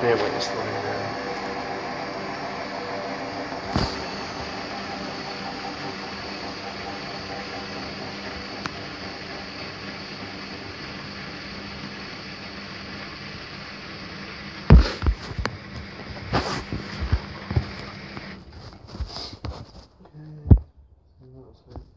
Bear witness to. Okay, and that's.